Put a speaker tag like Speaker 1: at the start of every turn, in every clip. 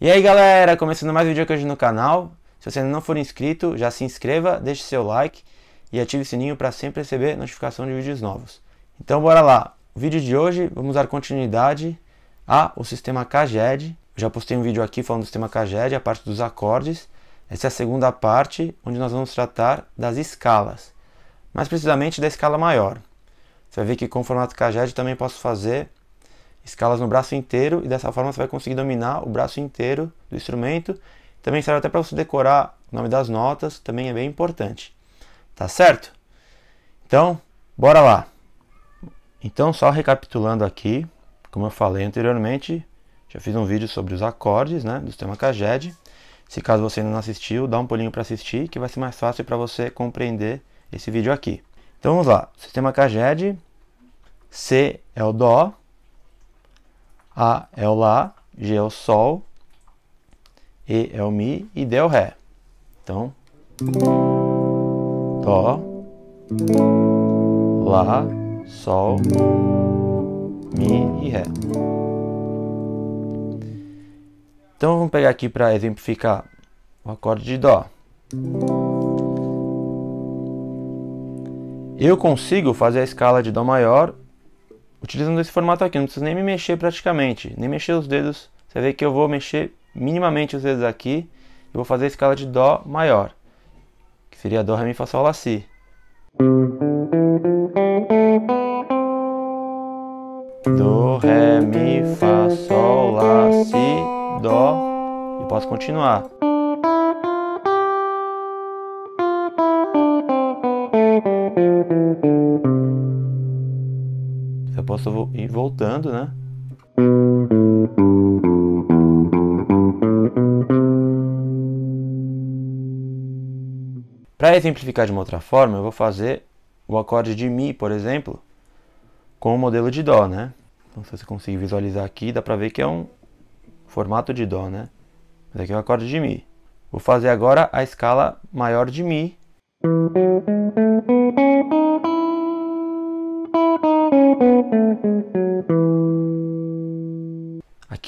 Speaker 1: E aí galera, começando mais um vídeo aqui hoje no canal. Se você ainda não for inscrito, já se inscreva, deixe seu like e ative o sininho para sempre receber notificação de vídeos novos. Então bora lá. O vídeo de hoje vamos dar continuidade ao sistema CAGED. Eu já postei um vídeo aqui falando do sistema CAGED, a parte dos acordes. Essa é a segunda parte, onde nós vamos tratar das escalas. Mais precisamente da escala maior. Você vai ver que com o formato CAGED também posso fazer escalas no braço inteiro e dessa forma você vai conseguir dominar o braço inteiro do instrumento. Também serve até para você decorar o nome das notas, também é bem importante. Tá certo? Então, bora lá. Então, só recapitulando aqui, como eu falei anteriormente, já fiz um vídeo sobre os acordes, né, do sistema CAGED. Se caso você ainda não assistiu, dá um pulinho para assistir, que vai ser mais fácil para você compreender esse vídeo aqui. Então vamos lá, sistema CAGED, C é o Dó, a é o Lá, G é o Sol, E é o Mi e D é o Ré. Então, Dó, Lá, Sol, Mi e Ré. Então vamos pegar aqui para exemplificar o acorde de Dó. Eu consigo fazer a escala de Dó maior utilizando esse formato aqui, não preciso nem me mexer praticamente, nem mexer os dedos. Você vê que eu vou mexer minimamente os dedos aqui e vou fazer a escala de Dó maior, que seria Dó, Ré, Mi, Fá, Sol, Lá, Si. Dó, Ré, Mi, Fá, Sol, Lá, Si, Dó e posso continuar. Posso ir voltando, né? Para exemplificar de uma outra forma, eu vou fazer o acorde de Mi, por exemplo, com o modelo de Dó, né? Então, se você conseguir visualizar aqui, dá para ver que é um formato de Dó, né? Mas aqui é o acorde de Mi. Vou fazer agora a escala maior de Mi.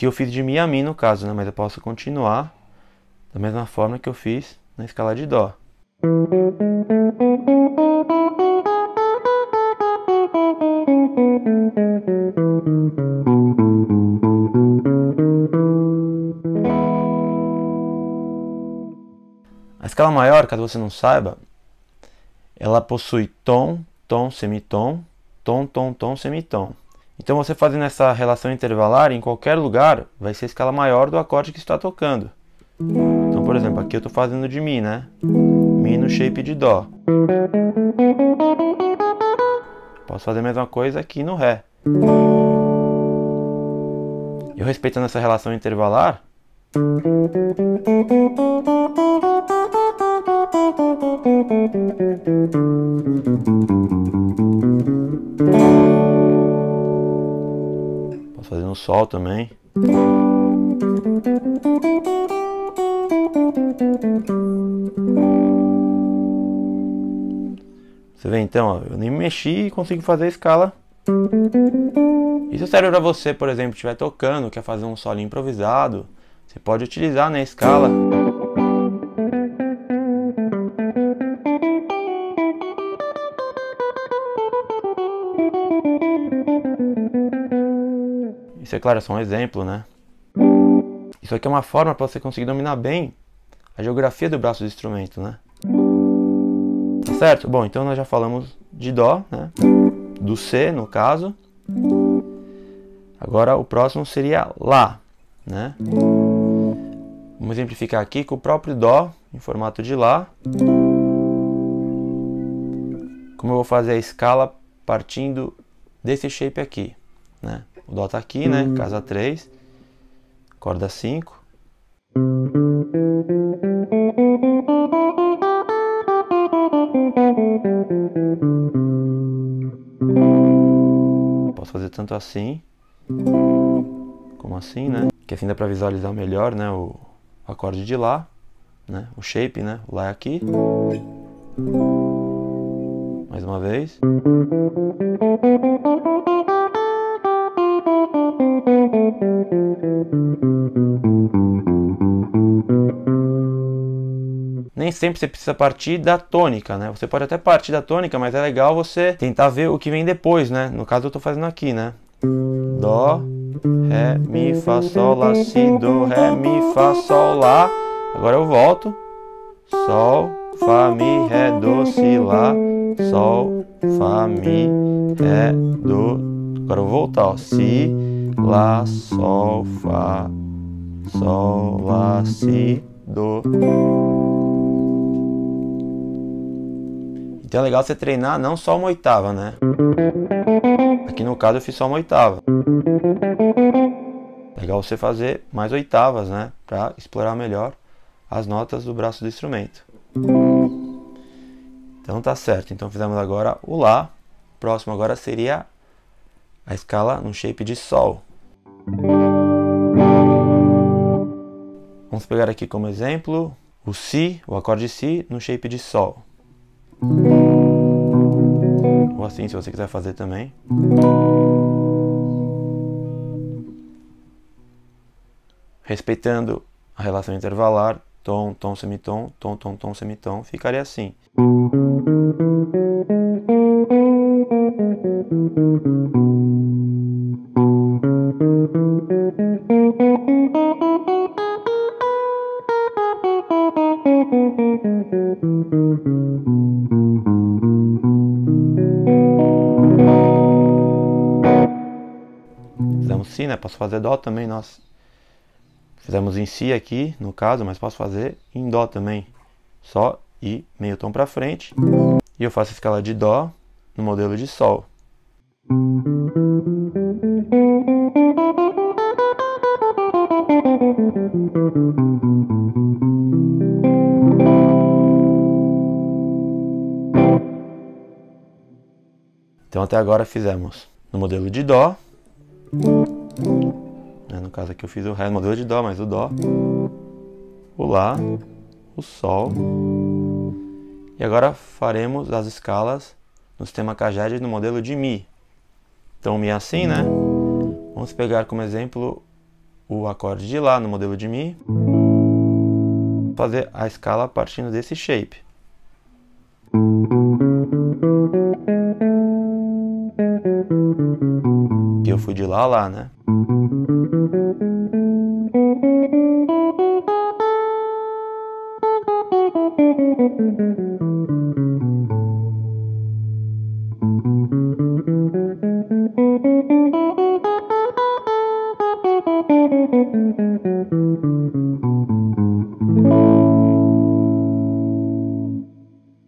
Speaker 1: Aqui eu fiz de Mi a Mi no caso, né? mas eu posso continuar da mesma forma que eu fiz na escala de Dó. A escala maior, caso você não saiba, ela possui tom, tom, semitom, tom, tom, tom, semitom. Então você fazendo essa relação intervalar em qualquer lugar, vai ser a escala maior do acorde que está tocando. Então, por exemplo, aqui eu estou fazendo de Mi, né? Mi no shape de Dó. Posso fazer a mesma coisa aqui no Ré. Eu respeitando essa relação intervalar, no Sol também. Você vê então, ó, eu nem mexi e consigo fazer a escala. Isso serve para você, por exemplo, estiver tocando, quer fazer um solo improvisado, você pode utilizar na né, escala. Isso é claro, é só um exemplo, né? Isso aqui é uma forma para você conseguir dominar bem a geografia do braço do instrumento, né? Tá certo? Bom, então nós já falamos de Dó, né? Do C, no caso. Agora o próximo seria Lá, né? Vamos exemplificar aqui com o próprio Dó, em formato de Lá. Como eu vou fazer a escala partindo desse shape aqui, né? O Dó está aqui, né? Uhum. Casa 3, corda 5. Posso fazer tanto assim, como assim, né? Que assim dá para visualizar melhor, né? O acorde de Lá, né? O shape, né? O Lá é aqui. Mais uma vez. Sempre você precisa partir da tônica, né? Você pode até partir da tônica, mas é legal você tentar ver o que vem depois, né? No caso eu estou fazendo aqui, né? Dó, Ré, Mi, Fá, Sol, Lá, Si, Do, Ré, Mi, Fá, Sol, Lá. Agora eu volto. Sol, Fá, Mi, Ré, Do, Si, Lá. Sol, Fá, Mi, Ré, Do. Agora eu vou voltar, ó. Si, Lá, Sol, Fá, Sol, Lá, Si, Do. Então é legal você treinar não só uma oitava, né? Aqui no caso eu fiz só uma oitava. Legal você fazer mais oitavas, né? Para explorar melhor as notas do braço do instrumento. Então tá certo. Então fizemos agora o Lá. Próximo agora seria a escala no shape de Sol. Vamos pegar aqui como exemplo o Si, o acorde Si no shape de Sol. Assim, se você quiser fazer também. Respeitando a relação intervalar, tom, tom, semitom, tom, tom, tom, semitom, ficaria assim. Fizemos Si, né? Posso fazer Dó também, nós fizemos em Si aqui, no caso, mas posso fazer em Dó também. Só e meio tom para frente. E eu faço a escala de Dó no modelo de Sol. Então até agora fizemos no modelo de Dó. Né, no caso aqui eu fiz o Ré no modelo de Dó, mas o Dó. O Lá. O Sol. E agora faremos as escalas no sistema Caged no modelo de Mi. Então Mi é assim, né? Vamos pegar como exemplo o acorde de Lá no modelo de Mi. Fazer a escala partindo desse shape. Fui de lá a lá, né?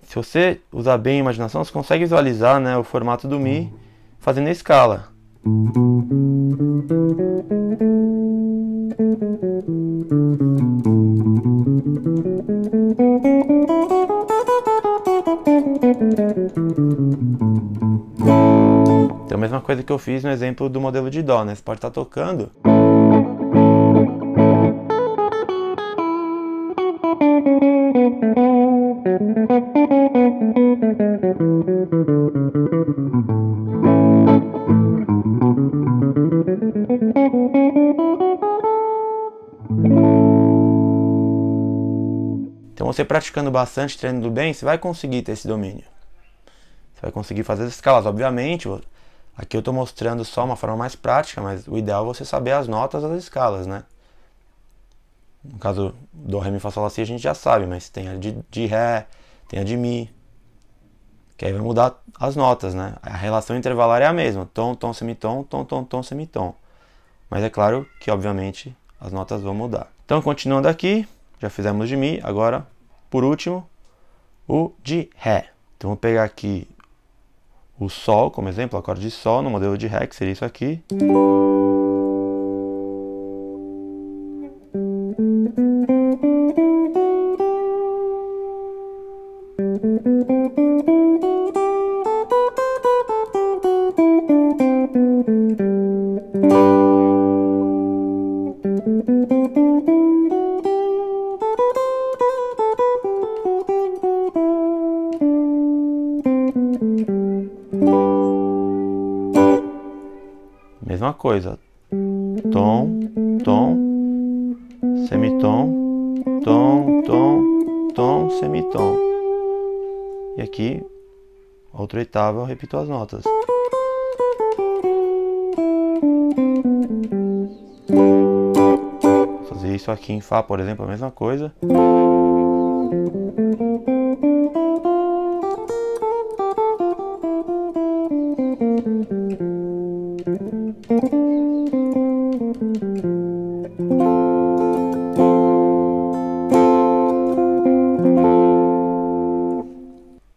Speaker 1: Se você usar bem a imaginação, você consegue visualizar né, o formato do Mi fazendo a escala. Então a mesma coisa que eu fiz no exemplo do modelo de Dó, né? Você pode estar tocando. Você praticando bastante, treinando bem, você vai conseguir ter esse domínio. Você vai conseguir fazer as escalas, obviamente. Aqui eu estou mostrando só uma forma mais prática, mas o ideal é você saber as notas das escalas, né? No caso do Ré, Mi, Fá, Sol, Lá, Si a gente já sabe, mas tem a de, de Ré, tem a de Mi, que aí vai mudar as notas, né? A relação intervalar é a mesma, tom, tom, semitom, tom, tom, tom, semitom. Mas é claro que, obviamente, as notas vão mudar. Então, continuando aqui, já fizemos de Mi, agora, por último, o de Ré. Então, vou pegar aqui o Sol como exemplo, o acorde de Sol no modelo de Ré, que seria isso aqui. Mesma coisa. Tom, tom, semitom, tom, tom, tom, semitom. E aqui, outra oitava, eu repito as notas. Fazer isso aqui em Fá, por exemplo, a mesma coisa.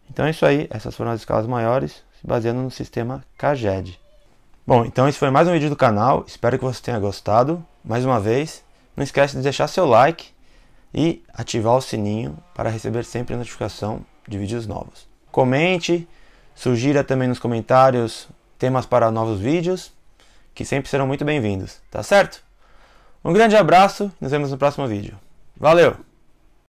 Speaker 1: Então é isso aí, essas foram as escalas maiores, se baseando no sistema CAGED. Bom, então esse foi mais um vídeo do canal, espero que você tenha gostado. Mais uma vez, não esquece de deixar seu like e ativar o sininho para receber sempre notificação de vídeos novos. Comente, sugira também nos comentários temas para novos vídeos, que sempre serão muito bem-vindos, tá certo? Um grande abraço, nos vemos no próximo vídeo. Valeu!